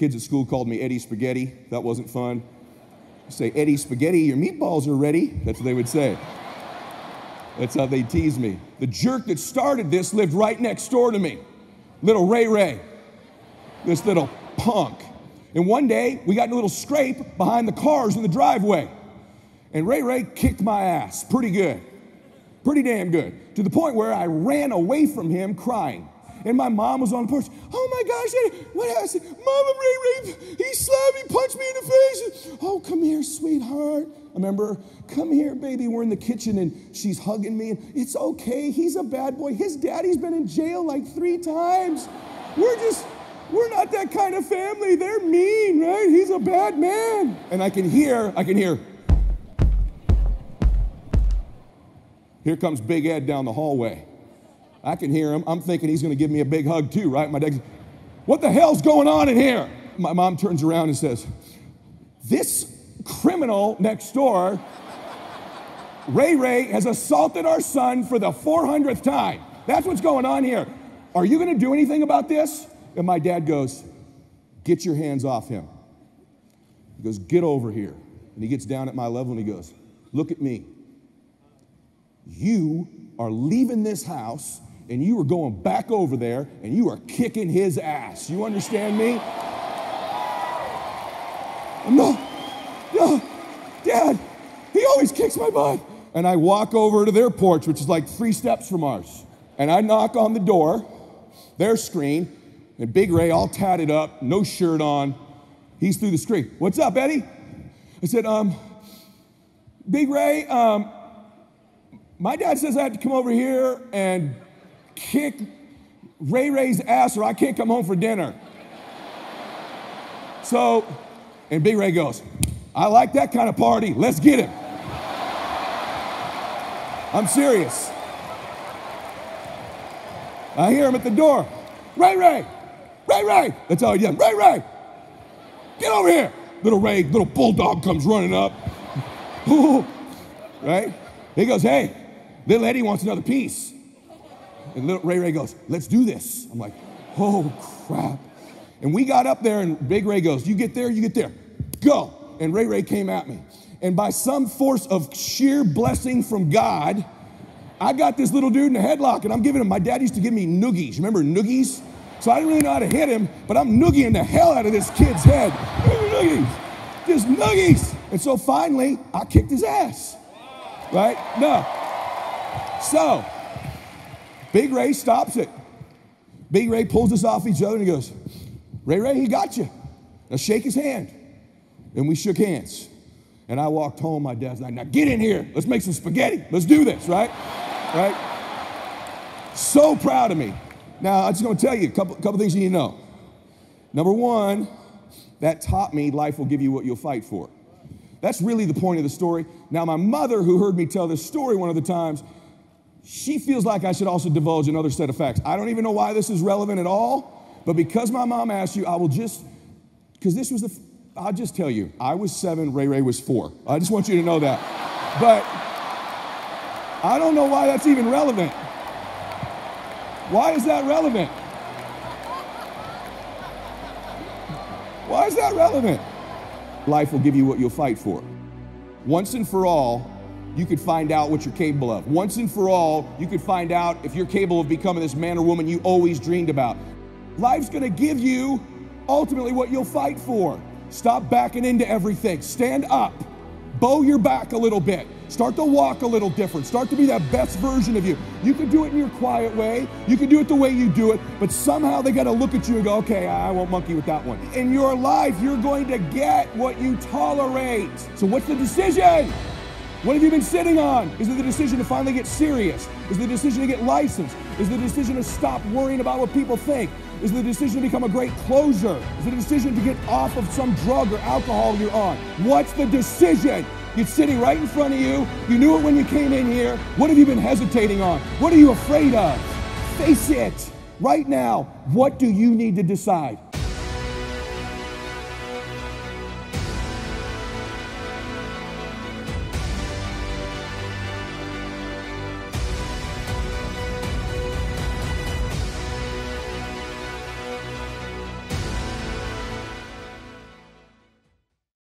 Kids at school called me Eddie Spaghetti. That wasn't fun. say, Eddie Spaghetti, your meatballs are ready. That's what they would say. That's how they tease me. The jerk that started this lived right next door to me. Little Ray Ray. This little punk. And one day, we got in a little scrape behind the cars in the driveway. And Ray Ray kicked my ass pretty good. Pretty damn good. To the point where I ran away from him crying. And my mom was on the porch. Oh my gosh, what happened? Mama Ray Ray, he slapped me, punched me in the face. Oh, come here, sweetheart. I remember, come here, baby. We're in the kitchen and she's hugging me. And it's okay. He's a bad boy. His daddy's been in jail like three times. We're just, we're not that kind of family. They're mean, right? He's a bad man. And I can hear, I can hear. Here comes Big Ed down the hallway. I can hear him. I'm thinking he's going to give me a big hug too, right? My dad, what the hell's going on in here? My mom turns around and says, This criminal next door, Ray Ray, has assaulted our son for the 400th time. That's what's going on here. Are you going to do anything about this? And my dad goes, Get your hands off him. He goes, Get over here. And he gets down at my level and he goes, Look at me. You are leaving this house and you are going back over there and you are kicking his ass. You understand me? No, no, Dad, he always kicks my butt. And I walk over to their porch, which is like three steps from ours. And I knock on the door, their screen, and Big Ray all tatted up, no shirt on. He's through the screen. What's up, Eddie? I said, um, Big Ray, um, my dad says I have to come over here and kick Ray Ray's ass or I can't come home for dinner. So, and Big Ray goes, I like that kind of party. Let's get him. I'm serious. I hear him at the door. Ray Ray, Ray Ray. That's how he yells. Ray Ray, get over here. Little Ray, little bulldog comes running up. right? He goes, hey, little Eddie wants another piece. And little Ray Ray goes, let's do this. I'm like, oh crap. And we got up there, and Big Ray goes, you get there, you get there, go. And Ray Ray came at me. And by some force of sheer blessing from God, I got this little dude in a headlock, and I'm giving him, my dad used to give me noogies. Remember noogies? So I didn't really know how to hit him, but I'm noogieing the hell out of this kid's head. noogies. Just noogies. And so finally, I kicked his ass. Right? No. So, Big Ray stops it. Big Ray pulls us off each other and he goes, Ray Ray, he got you. Now shake his hand. And we shook hands. And I walked home. My dad's like, now get in here. Let's make some spaghetti. Let's do this, right? Right? So proud of me. Now, I'm just going to tell you a couple, couple things you need to know. Number one, that taught me life will give you what you'll fight for. That's really the point of the story. Now, my mother, who heard me tell this story one of the times, she feels like I should also divulge another set of facts. I don't even know why this is relevant at all, but because my mom asked you, I will just, because this was the, I'll just tell you, I was seven, Ray Ray was four. I just want you to know that. But I don't know why that's even relevant. Why is that relevant? Why is that relevant? Life will give you what you'll fight for. Once and for all, you could find out what you're capable of. Once and for all, you could find out if you're capable of becoming this man or woman you always dreamed about. Life's gonna give you ultimately what you'll fight for. Stop backing into everything. Stand up. Bow your back a little bit. Start to walk a little different. Start to be that best version of you. You can do it in your quiet way. You can do it the way you do it, but somehow they got to look at you and go, okay, I won't monkey with that one. In your life, you're going to get what you tolerate. So, what's the decision? What have you been sitting on? Is it the decision to finally get serious? Is it the decision to get licensed? Is it the decision to stop worrying about what people think? Is it the decision to become a great closer? Is it a decision to get off of some drug or alcohol you're on? What's the decision? It's sitting right in front of you. You knew it when you came in here. What have you been hesitating on? What are you afraid of? Face it right now. What do you need to decide?